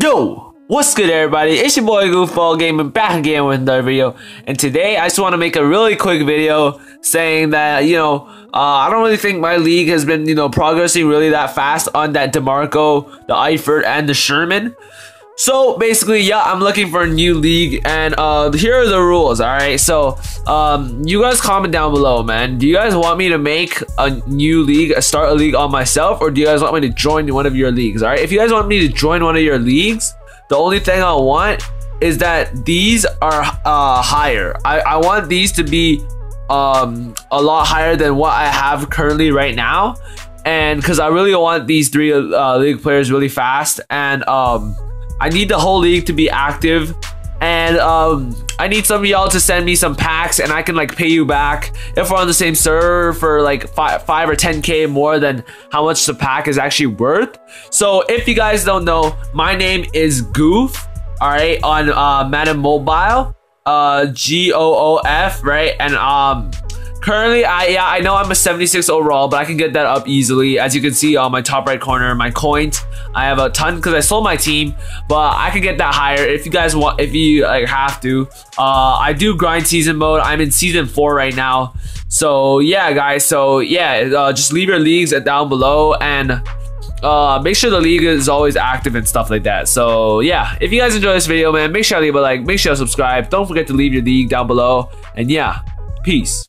Yo, what's good everybody? It's your boy Goofball Gaming back again with another video. And today I just want to make a really quick video saying that, you know, uh, I don't really think my league has been, you know, progressing really that fast on that DeMarco, the Eifert, and the Sherman. So basically, yeah, I'm looking for a new league, and uh, here are the rules. All right, so um, you guys comment down below, man. Do you guys want me to make a new league, start a league on myself, or do you guys want me to join one of your leagues? All right, if you guys want me to join one of your leagues, the only thing I want is that these are uh, higher. I, I want these to be um, a lot higher than what I have currently right now, and because I really want these three uh, league players really fast, and um I need the whole league to be active and um, I need some of y'all to send me some packs and I can like pay you back if we're on the same server for like five, five or 10k more than how much the pack is actually worth. So if you guys don't know, my name is Goof, all right, on uh, Madden Mobile, uh, G-O-O-F, right, and um, Currently, I yeah, I know I'm a 76 overall, but I can get that up easily. As you can see on my top right corner, my coins, I have a ton because I sold my team, but I can get that higher if you guys want, if you like have to. Uh, I do grind season mode. I'm in season four right now. So yeah, guys. So yeah, uh, just leave your leagues down below and uh, make sure the league is always active and stuff like that. So yeah, if you guys enjoy this video, man, make sure to leave a like, make sure to subscribe. Don't forget to leave your league down below. And yeah, peace.